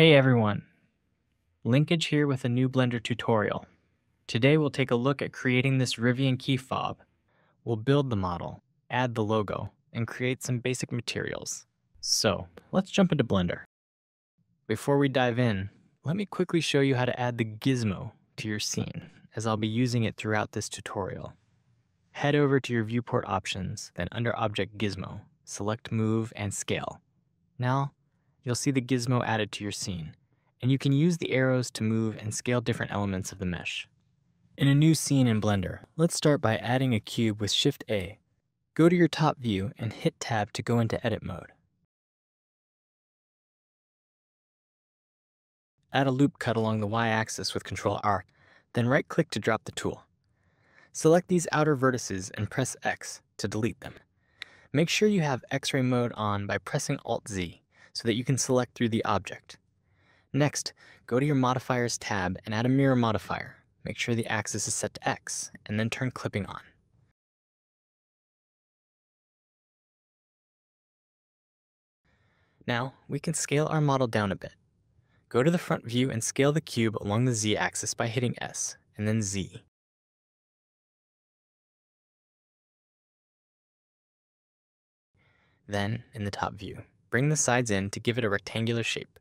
Hey everyone! Linkage here with a new Blender tutorial. Today we'll take a look at creating this Rivian key fob. We'll build the model, add the logo, and create some basic materials. So, let's jump into Blender. Before we dive in, let me quickly show you how to add the gizmo to your scene, as I'll be using it throughout this tutorial. Head over to your viewport options, then under Object Gizmo, select Move and Scale. Now, you'll see the gizmo added to your scene, and you can use the arrows to move and scale different elements of the mesh. In a new scene in Blender, let's start by adding a cube with Shift A. Go to your top view and hit Tab to go into edit mode. Add a loop cut along the y-axis with Ctrl R, then right-click to drop the tool. Select these outer vertices and press X to delete them. Make sure you have X-ray mode on by pressing Alt-Z so that you can select through the object. Next, go to your Modifiers tab and add a Mirror modifier. Make sure the axis is set to X, and then turn clipping on. Now, we can scale our model down a bit. Go to the front view and scale the cube along the Z-axis by hitting S, and then Z. Then, in the top view, bring the sides in to give it a rectangular shape.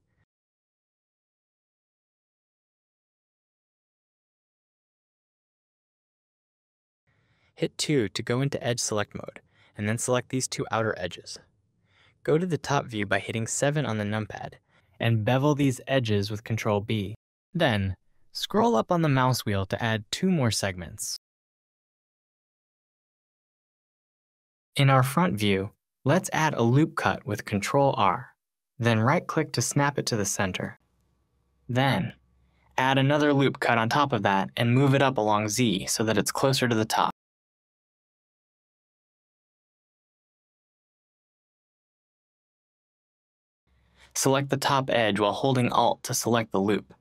Hit 2 to go into edge select mode, and then select these two outer edges. Go to the top view by hitting 7 on the numpad, and bevel these edges with Ctrl B. Then, scroll up on the mouse wheel to add two more segments. In our front view, let's add a loop cut with Ctrl R. Then right-click to snap it to the center. Then, add another loop cut on top of that and move it up along Z so that it's closer to the top. Select the top edge while holding Alt to select the loop.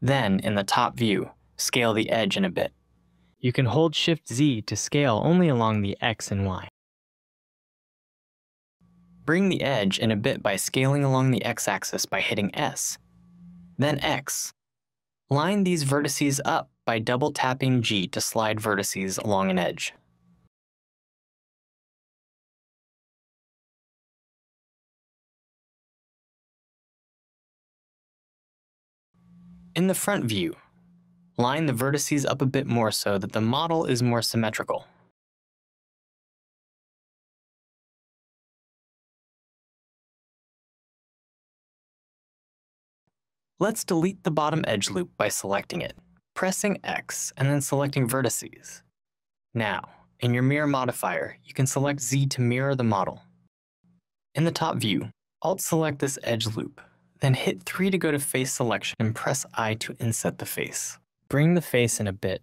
Then, in the top view, scale the edge in a bit. You can hold Shift-Z to scale only along the X and Y. Bring the edge in a bit by scaling along the X-axis by hitting S, then X. Line these vertices up by double tapping G to slide vertices along an edge. In the front view, line the vertices up a bit more so that the model is more symmetrical. Let's delete the bottom edge loop by selecting it, pressing X, and then selecting vertices. Now, in your mirror modifier, you can select Z to mirror the model. In the top view, Alt-select this edge loop, then hit 3 to go to face selection and press I to inset the face. Bring the face in a bit.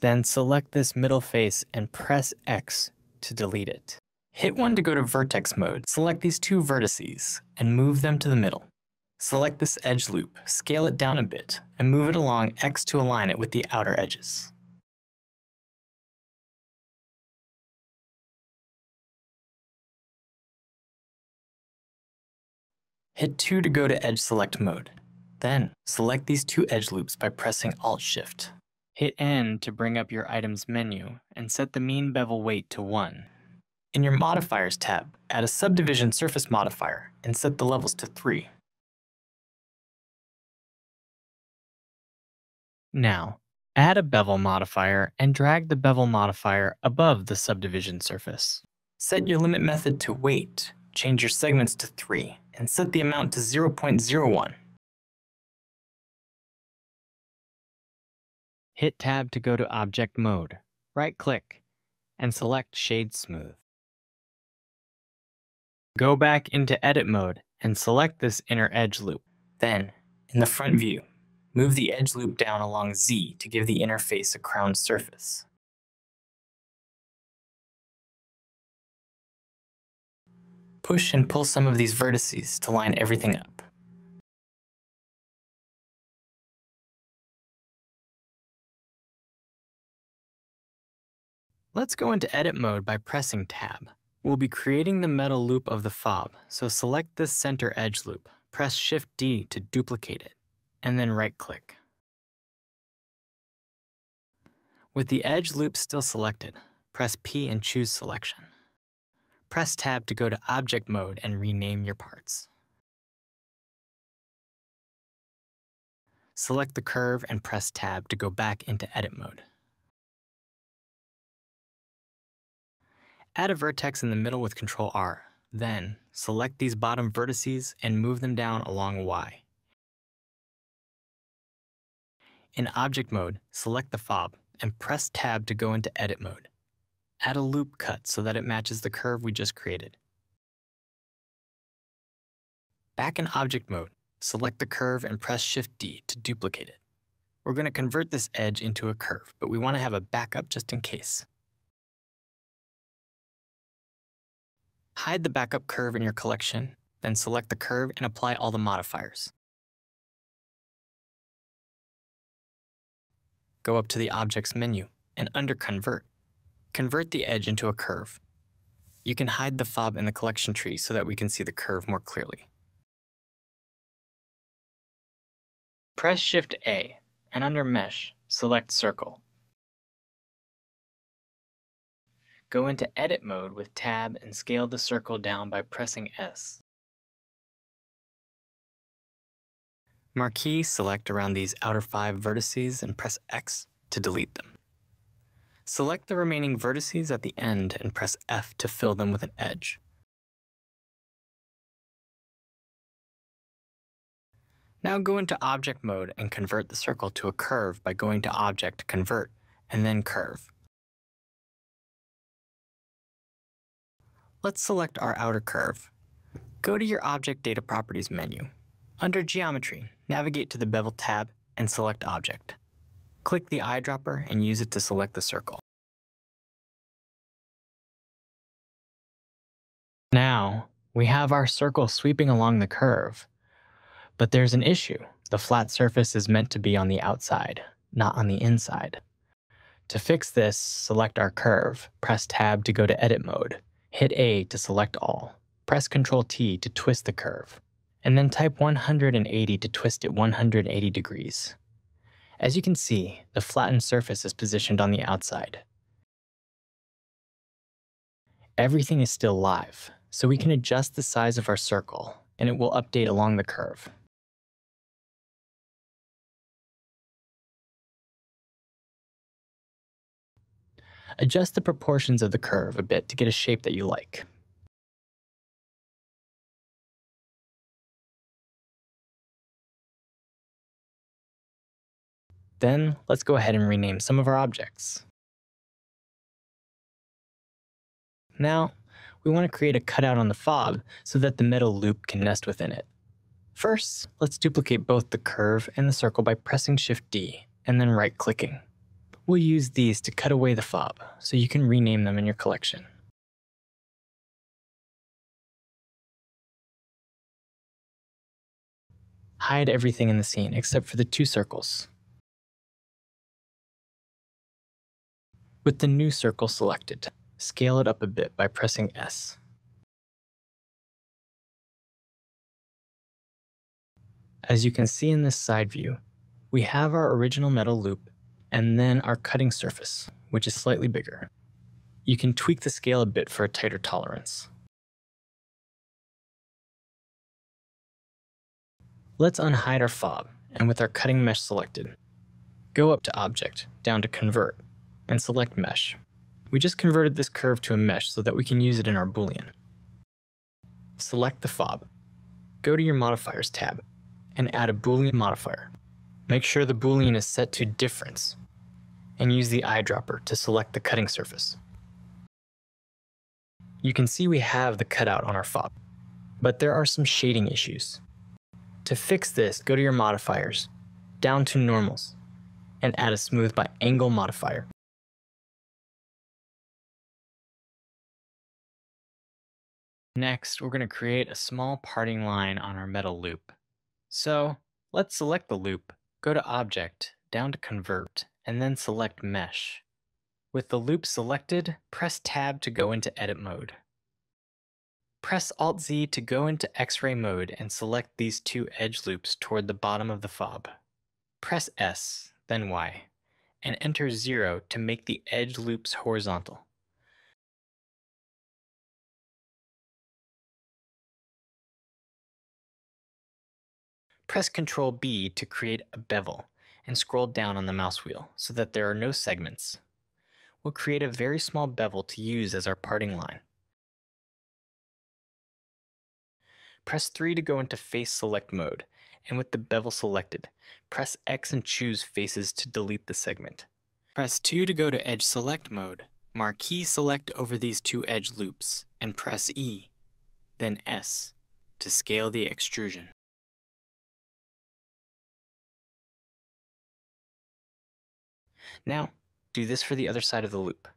Then select this middle face and press X to delete it. Hit 1 to go to vertex mode. Select these two vertices and move them to the middle. Select this edge loop, scale it down a bit, and move it along X to align it with the outer edges. Hit 2 to go to edge select mode. Then, select these two edge loops by pressing Alt-Shift. Hit N to bring up your item's menu, and set the mean bevel weight to 1. In your Modifiers tab, add a Subdivision Surface modifier, and set the levels to 3. Now, add a bevel modifier and drag the bevel modifier above the subdivision surface. Set your limit method to weight, change your segments to 3, and set the amount to 0.01. Hit Tab to go to Object Mode. Right-click, and select Shade Smooth. Go back into Edit Mode and select this inner edge loop. Then, in the front view, move the edge loop down along Z to give the interface a crowned surface. Push and pull some of these vertices to line everything up. Let's go into edit mode by pressing tab. We'll be creating the metal loop of the fob, so select this center edge loop, press Shift D to duplicate it, and then right click. With the edge loop still selected, press P and choose selection. Press Tab to go to object mode and rename your parts. Select the curve and press Tab to go back into edit mode. Add a vertex in the middle with Ctrl R. Then, select these bottom vertices and move them down along Y. In object mode, select the fob and press Tab to go into edit mode. Add a loop cut so that it matches the curve we just created. Back in object mode, select the curve and press Shift D to duplicate it. We're going to convert this edge into a curve, but we want to have a backup just in case. Hide the backup curve in your collection, then select the curve and apply all the modifiers. Go up to the Objects menu, and under Convert, convert the edge into a curve. You can hide the fob in the collection tree so that we can see the curve more clearly. Press Shift A, and under Mesh, select Circle. Go into edit mode with tab and scale the circle down by pressing S. Marquee select around these outer five vertices and press X to delete them. Select the remaining vertices at the end and press F to fill them with an edge. Now go into Object mode and convert the circle to a curve by going to Object, Convert, and then Curve. Let's select our outer curve. Go to your Object Data Properties menu. Under Geometry, navigate to the Bevel tab and select Object. Click the eyedropper and use it to select the circle. Now, we have our circle sweeping along the curve. But there's an issue. The flat surface is meant to be on the outside, not on the inside. To fix this, select our curve, press Tab to go to Edit mode, Hit A to select all. Press Ctrl T to twist the curve, and then type 180 to twist it 180 degrees. As you can see, the flattened surface is positioned on the outside. Everything is still live, so we can adjust the size of our circle, and it will update along the curve. Adjust the proportions of the curve a bit to get a shape that you like. Then, let's go ahead and rename some of our objects. Now, we want to create a cutout on the fob so that the metal loop can nest within it. First, let's duplicate both the curve and the circle by pressing Shift D and then right-clicking. We'll use these to cut away the fob, so you can rename them in your collection. Hide everything in the scene except for the two circles. With the new circle selected, scale it up a bit by pressing S. As you can see in this side view, we have our original metal loop and then our cutting surface, which is slightly bigger. You can tweak the scale a bit for a tighter tolerance. Let's unhide our fob, and with our cutting mesh selected, go up to Object, down to Convert, and select Mesh. We just converted this curve to a mesh so that we can use it in our Boolean. Select the fob, go to your Modifiers tab, and add a Boolean modifier. Make sure the Boolean is set to difference and use the eyedropper to select the cutting surface. You can see we have the cutout on our fob, but there are some shading issues. To fix this, go to your modifiers, down to normals, and add a smooth by angle modifier. Next, we're going to create a small parting line on our metal loop. So let's select the loop, go to Object, down to Convert, and then select Mesh. With the loop selected, press Tab to go into edit mode. Press Alt-Z to go into X-ray mode and select these two edge loops toward the bottom of the fob. Press S, then Y, and enter 0 to make the edge loops horizontal. Press Ctrl B to create a bevel and scroll down on the mouse wheel so that there are no segments. We'll create a very small bevel to use as our parting line. Press 3 to go into face select mode, and with the bevel selected, press X and choose faces to delete the segment. Press 2 to go to edge select mode. Marquee select over these two edge loops, and press E, then S, to scale the extrusion. Now, do this for the other side of the loop.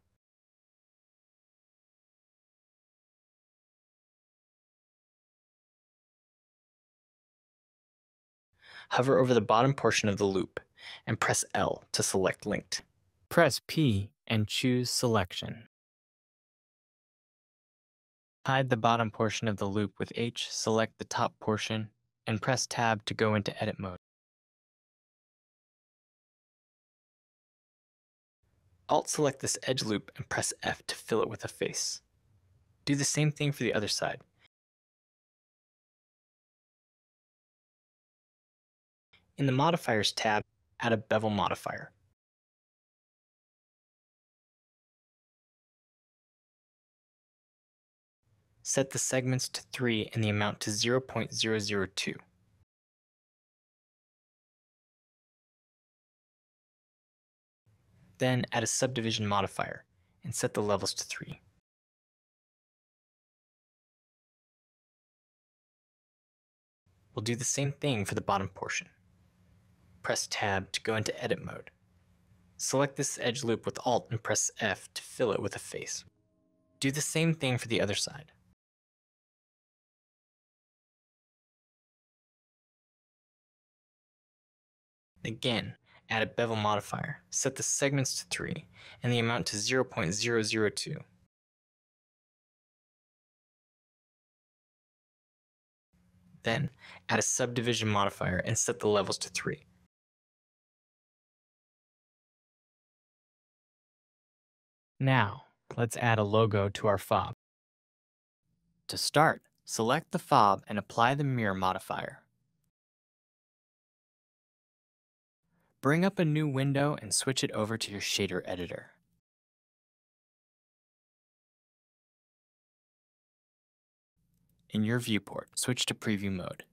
Hover over the bottom portion of the loop and press L to select linked. Press P and choose selection. Hide the bottom portion of the loop with H, select the top portion, and press Tab to go into edit mode. Alt-select this edge loop and press F to fill it with a face. Do the same thing for the other side. In the Modifiers tab, add a bevel modifier. Set the segments to 3 and the amount to 0.002. Then add a subdivision modifier and set the levels to 3. We'll do the same thing for the bottom portion. Press Tab to go into edit mode. Select this edge loop with Alt and press F to fill it with a face. Do the same thing for the other side. Again, add a bevel modifier, set the segments to 3, and the amount to 0.002. Then, add a subdivision modifier and set the levels to 3. Now, let's add a logo to our fob. To start, select the fob and apply the mirror modifier. Bring up a new window and switch it over to your shader editor. In your viewport, switch to preview mode.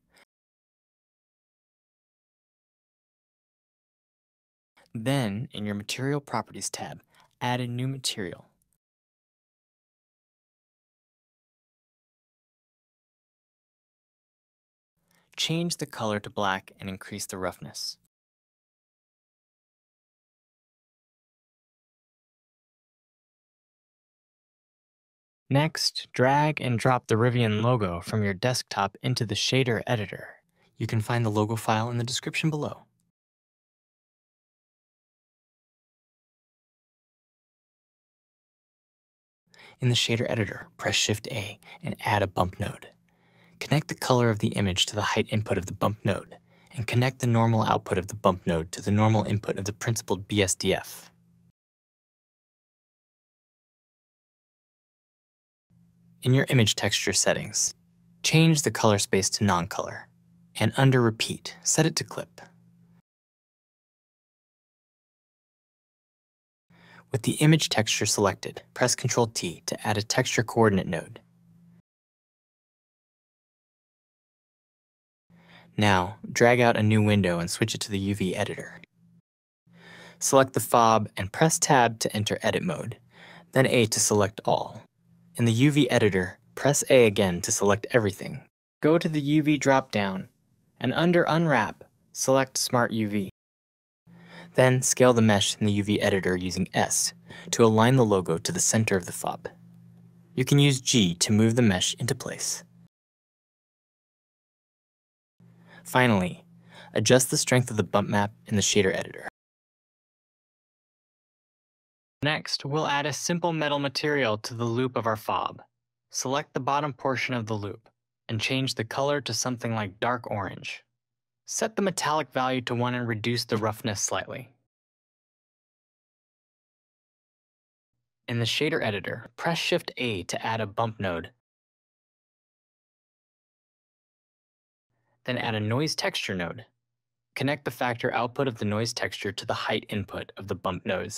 Then, in your Material Properties tab, add a new material. Change the color to black and increase the roughness. Next, drag and drop the Rivian logo from your desktop into the shader editor. You can find the logo file in the description below. In the shader editor, press Shift-A and add a bump node. Connect the color of the image to the height input of the bump node, and connect the normal output of the bump node to the normal input of the principled BSDF. In your image texture settings, change the color space to non-color, and under repeat, set it to clip. With the image texture selected, press Ctrl T to add a texture coordinate node. Now, drag out a new window and switch it to the UV editor. Select the fob and press Tab to enter edit mode, then A to select all. In the UV editor, press A again to select everything. Go to the UV dropdown, and under Unwrap, select Smart UV. Then scale the mesh in the UV editor using S to align the logo to the center of the fob. You can use G to move the mesh into place. Finally, adjust the strength of the bump map in the shader editor. Next, we'll add a simple metal material to the loop of our fob. Select the bottom portion of the loop and change the color to something like dark orange. Set the metallic value to 1 and reduce the roughness slightly. In the shader editor, press Shift A to add a bump node. Then add a noise texture node. Connect the factor output of the noise texture to the height input of the bump node.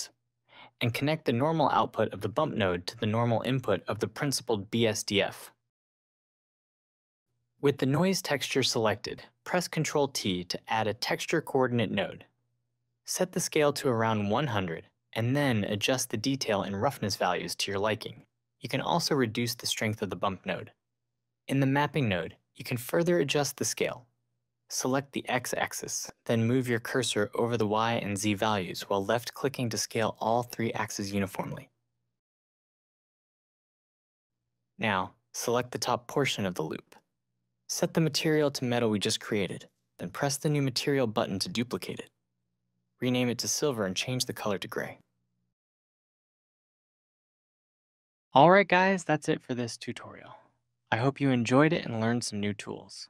And connect the normal output of the bump node to the normal input of the principled BSDF. With the noise texture selected, press Ctrl T to add a texture coordinate node. Set the scale to around 100 and then adjust the detail and roughness values to your liking. You can also reduce the strength of the bump node. In the mapping node, you can further adjust the scale. Select the x-axis, then move your cursor over the y and z values while left-clicking to scale all three axes uniformly. Now, select the top portion of the loop. Set the material to metal we just created, then press the new material button to duplicate it. Rename it to silver and change the color to gray. Alright guys, that's it for this tutorial. I hope you enjoyed it and learned some new tools.